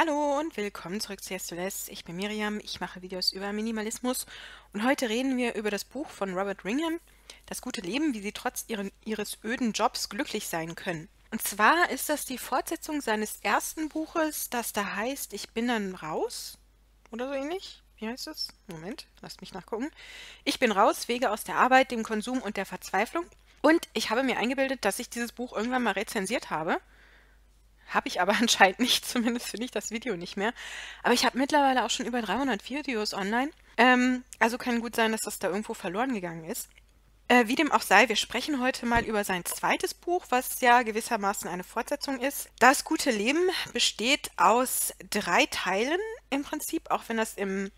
Hallo und willkommen zurück zu Yesterdays. Ich bin Miriam, ich mache Videos über Minimalismus und heute reden wir über das Buch von Robert Ringham, Das gute Leben, wie Sie trotz ihren, Ihres öden Jobs glücklich sein können. Und zwar ist das die Fortsetzung seines ersten Buches, das da heißt Ich bin dann raus oder so ähnlich. Wie heißt es? Moment, lasst mich nachgucken. Ich bin raus, Wege aus der Arbeit, dem Konsum und der Verzweiflung. Und ich habe mir eingebildet, dass ich dieses Buch irgendwann mal rezensiert habe. Habe ich aber anscheinend nicht, zumindest finde ich das Video nicht mehr. Aber ich habe mittlerweile auch schon über 300 Videos online. Ähm, also kann gut sein, dass das da irgendwo verloren gegangen ist. Äh, wie dem auch sei, wir sprechen heute mal über sein zweites Buch, was ja gewissermaßen eine Fortsetzung ist. Das gute Leben besteht aus drei Teilen im Prinzip, auch wenn das im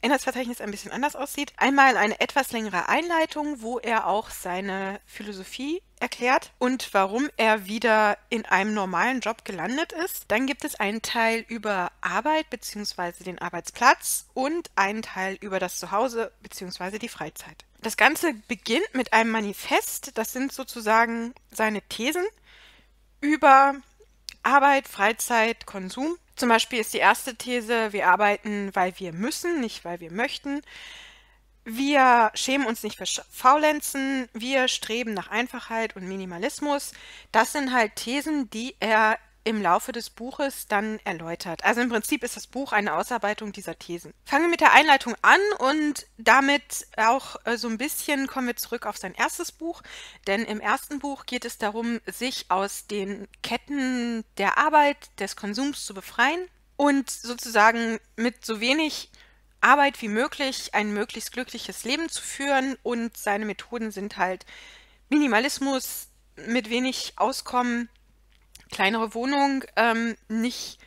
Inhaltsverzeichnis ein bisschen anders aussieht. Einmal eine etwas längere Einleitung, wo er auch seine Philosophie erklärt und warum er wieder in einem normalen Job gelandet ist. Dann gibt es einen Teil über Arbeit bzw. den Arbeitsplatz und einen Teil über das Zuhause bzw. die Freizeit. Das Ganze beginnt mit einem Manifest, das sind sozusagen seine Thesen über Arbeit, Freizeit, Konsum zum Beispiel ist die erste These, wir arbeiten, weil wir müssen, nicht weil wir möchten. Wir schämen uns nicht für Faulenzen, wir streben nach Einfachheit und Minimalismus. Das sind halt Thesen, die er im Laufe des Buches dann erläutert. Also im Prinzip ist das Buch eine Ausarbeitung dieser Thesen. Fangen wir mit der Einleitung an und damit auch äh, so ein bisschen kommen wir zurück auf sein erstes Buch, denn im ersten Buch geht es darum, sich aus den Ketten der Arbeit, des Konsums zu befreien und sozusagen mit so wenig Arbeit wie möglich ein möglichst glückliches Leben zu führen und seine Methoden sind halt Minimalismus, mit wenig Auskommen, kleinere Wohnung ähm, nicht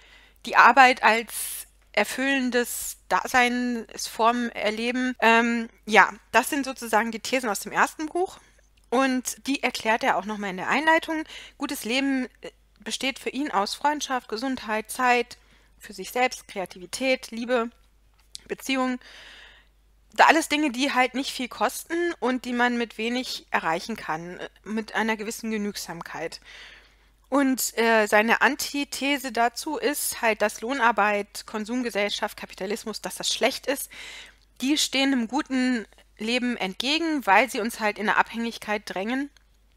die Arbeit als erfüllendes Daseinsform erleben. Ähm, ja, das sind sozusagen die Thesen aus dem ersten Buch. Und die erklärt er auch nochmal in der Einleitung. Gutes Leben äh, besteht für ihn aus Freundschaft, Gesundheit, Zeit, für sich selbst, Kreativität, Liebe, Beziehung. Da alles Dinge, die halt nicht viel kosten und die man mit wenig erreichen kann, äh, mit einer gewissen Genügsamkeit. Und äh, seine Antithese dazu ist halt, dass Lohnarbeit, Konsumgesellschaft, Kapitalismus, dass das schlecht ist. Die stehen einem guten Leben entgegen, weil sie uns halt in eine Abhängigkeit drängen.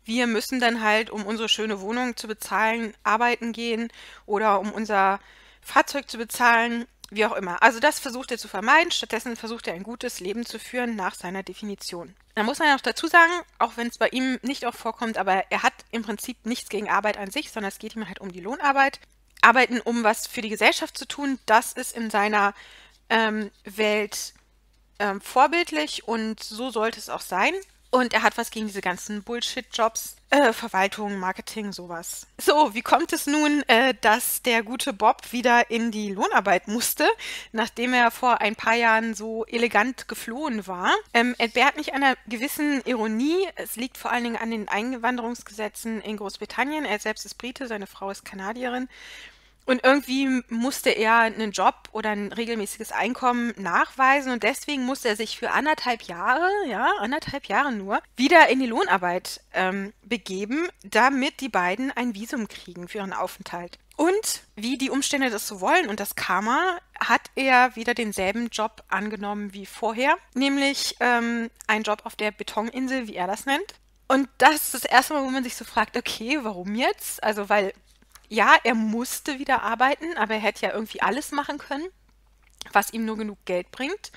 Wir müssen dann halt, um unsere schöne Wohnung zu bezahlen, arbeiten gehen oder um unser Fahrzeug zu bezahlen, wie auch immer. Also das versucht er zu vermeiden. Stattdessen versucht er ein gutes Leben zu führen nach seiner Definition. Da muss man ja noch dazu sagen, auch wenn es bei ihm nicht oft vorkommt, aber er hat im Prinzip nichts gegen Arbeit an sich, sondern es geht ihm halt um die Lohnarbeit. Arbeiten, um was für die Gesellschaft zu tun, das ist in seiner ähm, Welt ähm, vorbildlich und so sollte es auch sein. Und er hat was gegen diese ganzen Bullshit-Jobs, äh, Verwaltung, Marketing, sowas. So, wie kommt es nun, äh, dass der gute Bob wieder in die Lohnarbeit musste, nachdem er vor ein paar Jahren so elegant geflohen war? Ähm, entbehrt nicht einer gewissen Ironie. Es liegt vor allen Dingen an den Einwanderungsgesetzen in Großbritannien. Er selbst ist Brite, seine Frau ist Kanadierin. Und irgendwie musste er einen Job oder ein regelmäßiges Einkommen nachweisen und deswegen musste er sich für anderthalb Jahre, ja, anderthalb Jahre nur, wieder in die Lohnarbeit ähm, begeben, damit die beiden ein Visum kriegen für ihren Aufenthalt. Und wie die Umstände das so wollen und das Karma, hat er wieder denselben Job angenommen wie vorher, nämlich ähm, einen Job auf der Betoninsel, wie er das nennt. Und das ist das erste Mal, wo man sich so fragt, okay, warum jetzt? Also, weil ja, er musste wieder arbeiten, aber er hätte ja irgendwie alles machen können, was ihm nur genug Geld bringt.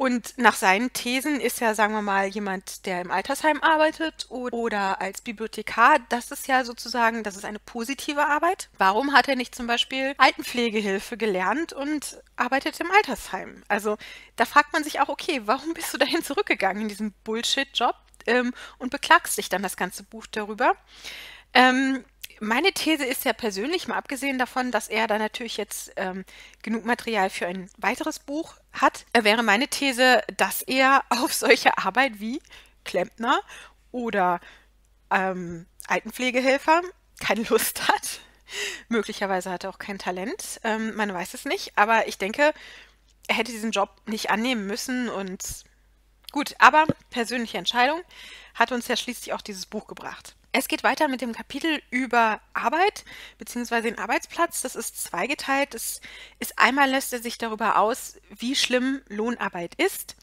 Und nach seinen Thesen ist ja, sagen wir mal, jemand, der im Altersheim arbeitet oder als Bibliothekar, das ist ja sozusagen, das ist eine positive Arbeit. Warum hat er nicht zum Beispiel Altenpflegehilfe gelernt und arbeitet im Altersheim? Also da fragt man sich auch, okay, warum bist du dahin zurückgegangen in diesen Bullshit-Job ähm, und beklagst dich dann das ganze Buch darüber? Ähm, meine These ist ja persönlich, mal abgesehen davon, dass er da natürlich jetzt ähm, genug Material für ein weiteres Buch hat, äh, wäre meine These, dass er auf solche Arbeit wie Klempner oder ähm, Altenpflegehelfer keine Lust hat. Möglicherweise hat er auch kein Talent, ähm, man weiß es nicht, aber ich denke, er hätte diesen Job nicht annehmen müssen und gut, aber persönliche Entscheidung hat uns ja schließlich auch dieses Buch gebracht. Es geht weiter mit dem Kapitel über Arbeit bzw. den Arbeitsplatz. Das ist zweigeteilt. Das ist einmal lässt er sich darüber aus, wie schlimm Lohnarbeit ist,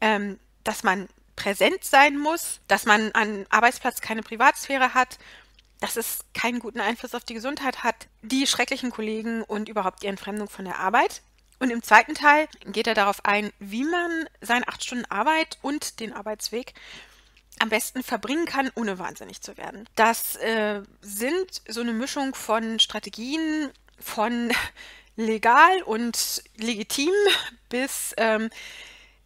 ähm, dass man präsent sein muss, dass man an Arbeitsplatz keine Privatsphäre hat, dass es keinen guten Einfluss auf die Gesundheit hat, die schrecklichen Kollegen und überhaupt die Entfremdung von der Arbeit. Und im zweiten Teil geht er darauf ein, wie man seine acht Stunden Arbeit und den Arbeitsweg am besten verbringen kann, ohne wahnsinnig zu werden. Das äh, sind so eine Mischung von Strategien, von legal und legitim bis ähm,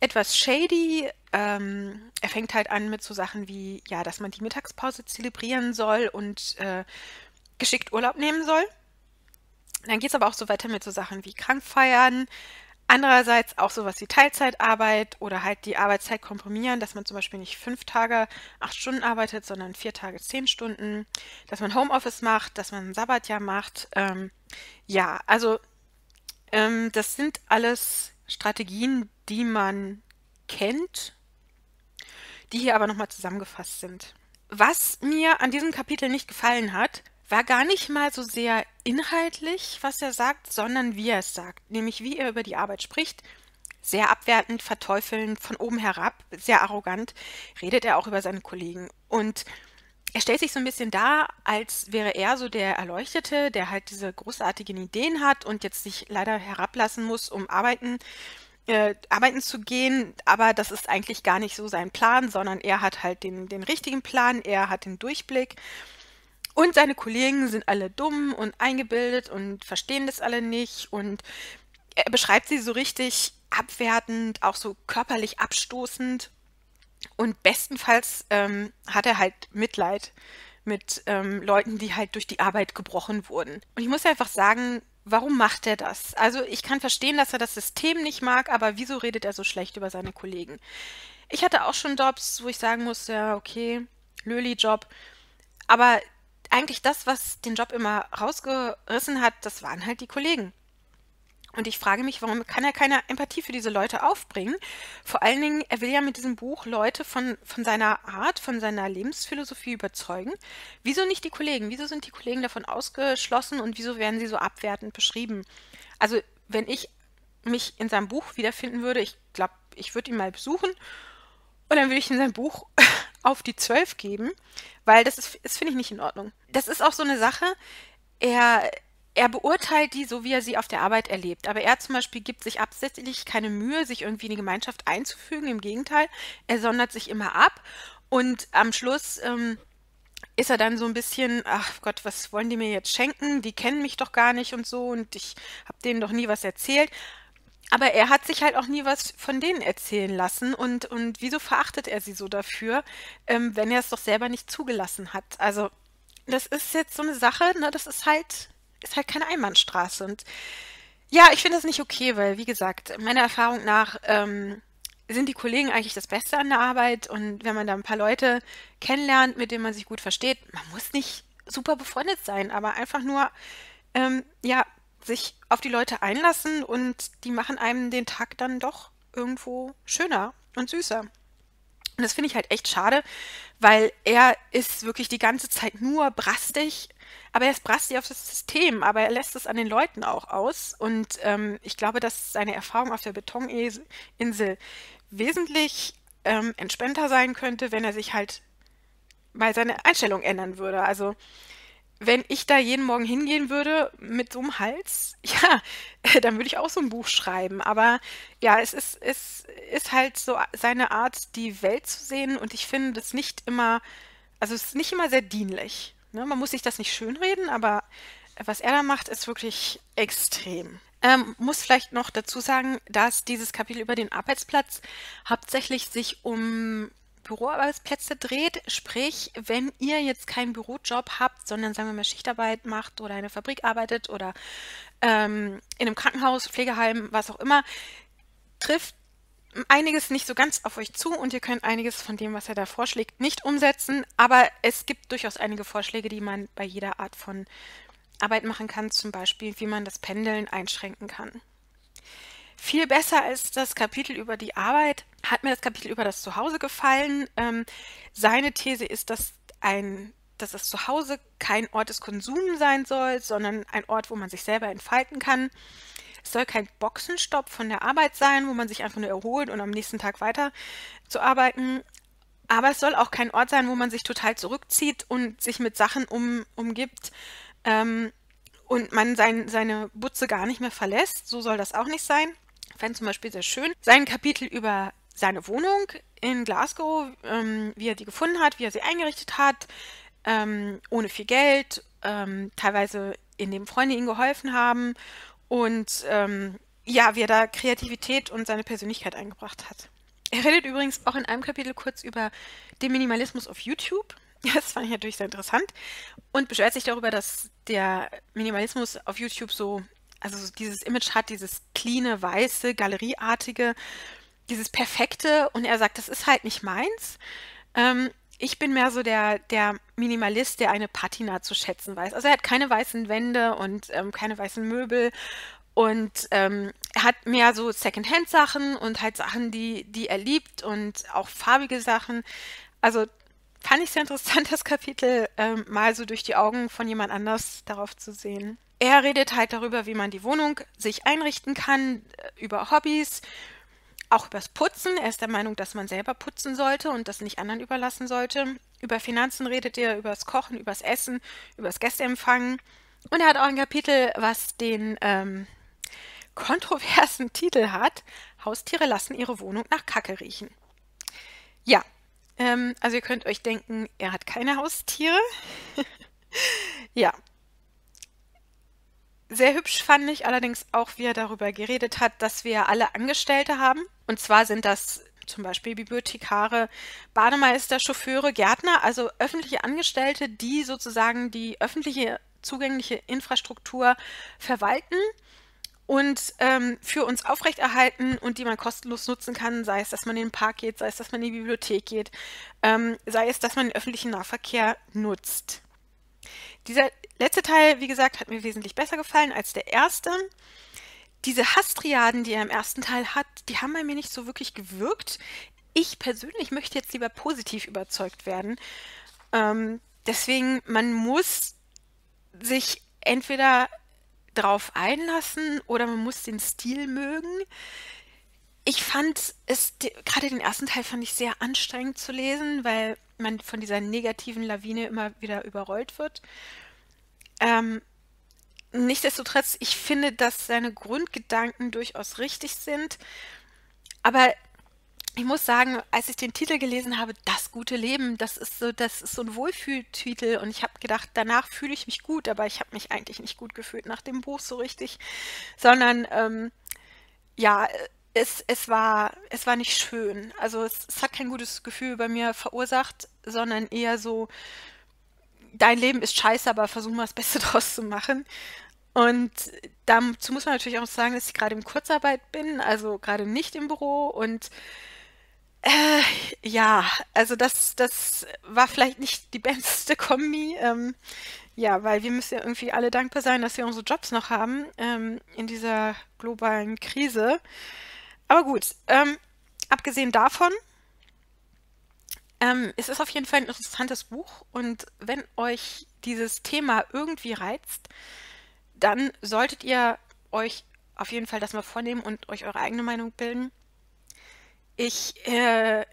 etwas shady. Ähm, er fängt halt an mit so Sachen wie, ja, dass man die Mittagspause zelebrieren soll und äh, geschickt Urlaub nehmen soll. Dann geht es aber auch so weiter mit so Sachen wie Krankfeiern, Andererseits auch sowas wie Teilzeitarbeit oder halt die Arbeitszeit komprimieren, dass man zum Beispiel nicht fünf Tage acht Stunden arbeitet, sondern vier Tage zehn Stunden, dass man Homeoffice macht, dass man ein Sabbatjahr macht. Ähm, ja, also ähm, das sind alles Strategien, die man kennt, die hier aber nochmal zusammengefasst sind. Was mir an diesem Kapitel nicht gefallen hat, war gar nicht mal so sehr inhaltlich, was er sagt, sondern wie er es sagt, nämlich wie er über die Arbeit spricht. Sehr abwertend, verteufelnd, von oben herab, sehr arrogant redet er auch über seine Kollegen. Und er stellt sich so ein bisschen dar, als wäre er so der Erleuchtete, der halt diese großartigen Ideen hat und jetzt sich leider herablassen muss, um arbeiten, äh, arbeiten zu gehen. Aber das ist eigentlich gar nicht so sein Plan, sondern er hat halt den, den richtigen Plan, er hat den Durchblick und seine Kollegen sind alle dumm und eingebildet und verstehen das alle nicht. Und er beschreibt sie so richtig abwertend, auch so körperlich abstoßend. Und bestenfalls ähm, hat er halt Mitleid mit ähm, Leuten, die halt durch die Arbeit gebrochen wurden. Und ich muss einfach sagen, warum macht er das? Also ich kann verstehen, dass er das System nicht mag, aber wieso redet er so schlecht über seine Kollegen? Ich hatte auch schon Jobs, wo ich sagen musste, ja, okay, Löli-Job. Aber eigentlich das, was den Job immer rausgerissen hat, das waren halt die Kollegen. Und ich frage mich, warum kann er keine Empathie für diese Leute aufbringen? Vor allen Dingen, er will ja mit diesem Buch Leute von, von seiner Art, von seiner Lebensphilosophie überzeugen. Wieso nicht die Kollegen? Wieso sind die Kollegen davon ausgeschlossen und wieso werden sie so abwertend beschrieben? Also, wenn ich mich in seinem Buch wiederfinden würde, ich glaube, ich würde ihn mal besuchen und dann würde ich in sein Buch auf die 12 geben, weil das ist, ist finde ich, nicht in Ordnung. Das ist auch so eine Sache, er, er beurteilt die so, wie er sie auf der Arbeit erlebt. Aber er zum Beispiel gibt sich absichtlich keine Mühe, sich irgendwie in die Gemeinschaft einzufügen. Im Gegenteil, er sondert sich immer ab und am Schluss ähm, ist er dann so ein bisschen, ach Gott, was wollen die mir jetzt schenken? Die kennen mich doch gar nicht und so und ich habe denen doch nie was erzählt. Aber er hat sich halt auch nie was von denen erzählen lassen und, und wieso verachtet er sie so dafür, ähm, wenn er es doch selber nicht zugelassen hat? Also, das ist jetzt so eine Sache, ne, das ist halt, ist halt keine Einbahnstraße. Und ja, ich finde das nicht okay, weil, wie gesagt, meiner Erfahrung nach ähm, sind die Kollegen eigentlich das Beste an der Arbeit und wenn man da ein paar Leute kennenlernt, mit denen man sich gut versteht, man muss nicht super befreundet sein, aber einfach nur, ähm, ja, sich auf die Leute einlassen und die machen einem den Tag dann doch irgendwo schöner und süßer. Und das finde ich halt echt schade, weil er ist wirklich die ganze Zeit nur brastig, aber er ist brastig auf das System, aber er lässt es an den Leuten auch aus. Und ähm, ich glaube, dass seine Erfahrung auf der Betoninsel wesentlich ähm, entspannter sein könnte, wenn er sich halt mal seine Einstellung ändern würde. Also wenn ich da jeden Morgen hingehen würde mit so einem Hals, ja, dann würde ich auch so ein Buch schreiben. Aber ja, es ist, es ist halt so seine Art, die Welt zu sehen. Und ich finde das nicht immer, also es ist nicht immer sehr dienlich. Ne? Man muss sich das nicht schönreden, aber was er da macht, ist wirklich extrem. Ähm, muss vielleicht noch dazu sagen, dass dieses Kapitel über den Arbeitsplatz hauptsächlich sich um Büroarbeitsplätze dreht. Sprich, wenn ihr jetzt keinen Bürojob habt, sondern sagen wir mal Schichtarbeit macht oder in einer Fabrik arbeitet oder ähm, in einem Krankenhaus, Pflegeheim, was auch immer, trifft einiges nicht so ganz auf euch zu und ihr könnt einiges von dem, was er da vorschlägt, nicht umsetzen. Aber es gibt durchaus einige Vorschläge, die man bei jeder Art von Arbeit machen kann, zum Beispiel, wie man das Pendeln einschränken kann. Viel besser als das Kapitel über die Arbeit hat mir das Kapitel über das Zuhause gefallen. Ähm, seine These ist, dass ein dass das Zuhause kein Ort des Konsums sein soll, sondern ein Ort, wo man sich selber entfalten kann. Es soll kein Boxenstopp von der Arbeit sein, wo man sich einfach nur erholt und am nächsten Tag weiter zu arbeiten. Aber es soll auch kein Ort sein, wo man sich total zurückzieht und sich mit Sachen um, umgibt ähm, und man sein, seine Butze gar nicht mehr verlässt. So soll das auch nicht sein. Fände zum Beispiel sehr schön. Sein Kapitel über seine Wohnung in Glasgow, ähm, wie er die gefunden hat, wie er sie eingerichtet hat, ähm, ohne viel Geld, ähm, teilweise indem Freunde ihm geholfen haben und ähm, ja, wie er da Kreativität und seine Persönlichkeit eingebracht hat. Er redet übrigens auch in einem Kapitel kurz über den Minimalismus auf YouTube. Das fand ich natürlich sehr interessant. Und beschwert sich darüber, dass der Minimalismus auf YouTube so, also dieses Image hat, dieses cleane, weiße, galerieartige, dieses perfekte. Und er sagt, das ist halt nicht meins. Ähm, ich bin mehr so der, der Minimalist, der eine Patina zu schätzen weiß. Also er hat keine weißen Wände und ähm, keine weißen Möbel und ähm, er hat mehr so Secondhand-Sachen und halt Sachen, die, die er liebt und auch farbige Sachen. Also fand ich sehr interessant, das Kapitel ähm, mal so durch die Augen von jemand anders darauf zu sehen. Er redet halt darüber, wie man die Wohnung sich einrichten kann, äh, über Hobbys, auch übers Putzen. Er ist der Meinung, dass man selber putzen sollte und das nicht anderen überlassen sollte. Über Finanzen redet er, übers Kochen, übers Essen, übers Gästeempfangen. Und er hat auch ein Kapitel, was den ähm, kontroversen Titel hat, Haustiere lassen ihre Wohnung nach Kacke riechen. Ja, ähm, also ihr könnt euch denken, er hat keine Haustiere. ja. Sehr hübsch fand ich allerdings auch, wie er darüber geredet hat, dass wir alle Angestellte haben. Und zwar sind das zum Beispiel Bibliothekare, Bademeister, Chauffeure, Gärtner, also öffentliche Angestellte, die sozusagen die öffentliche zugängliche Infrastruktur verwalten und ähm, für uns aufrechterhalten und die man kostenlos nutzen kann, sei es, dass man in den Park geht, sei es, dass man in die Bibliothek geht, ähm, sei es, dass man den öffentlichen Nahverkehr nutzt. Dieser letzte Teil, wie gesagt, hat mir wesentlich besser gefallen als der erste. Diese Hastriaden, die er im ersten Teil hat, die haben bei mir nicht so wirklich gewirkt. Ich persönlich möchte jetzt lieber positiv überzeugt werden. Ähm, deswegen, man muss sich entweder drauf einlassen oder man muss den Stil mögen. Ich fand es, gerade den ersten Teil fand ich sehr anstrengend zu lesen, weil man von dieser negativen Lawine immer wieder überrollt wird. Ähm, nichtsdestotrotz, ich finde, dass seine Grundgedanken durchaus richtig sind. Aber ich muss sagen, als ich den Titel gelesen habe, Das gute Leben, das ist so, das ist so ein Wohlfühltitel und ich habe gedacht, danach fühle ich mich gut, aber ich habe mich eigentlich nicht gut gefühlt nach dem Buch so richtig, sondern ähm, ja, es, es, war, es war nicht schön. Also es, es hat kein gutes Gefühl bei mir verursacht, sondern eher so, dein Leben ist scheiße, aber versuch mal das Beste draus zu machen. Und dazu muss man natürlich auch sagen, dass ich gerade in Kurzarbeit bin, also gerade nicht im Büro und äh, ja, also das, das war vielleicht nicht die beste Kombi. Ähm, ja, weil wir müssen ja irgendwie alle dankbar sein, dass wir unsere Jobs noch haben ähm, in dieser globalen Krise. Aber gut, ähm, abgesehen davon, ähm, es ist auf jeden Fall ein interessantes Buch und wenn euch dieses Thema irgendwie reizt, dann solltet ihr euch auf jeden Fall das mal vornehmen und euch eure eigene Meinung bilden. Ich äh,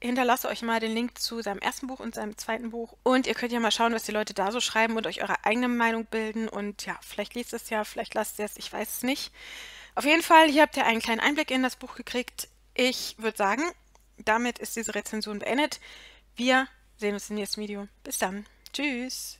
hinterlasse euch mal den Link zu seinem ersten Buch und seinem zweiten Buch. Und ihr könnt ja mal schauen, was die Leute da so schreiben und euch eure eigene Meinung bilden. Und ja, vielleicht liest es ja, vielleicht lasst ihr es, ich weiß es nicht. Auf jeden Fall, hier habt ihr einen kleinen Einblick in das Buch gekriegt. Ich würde sagen, damit ist diese Rezension beendet. Wir sehen uns im nächsten Video. Bis dann. Tschüss.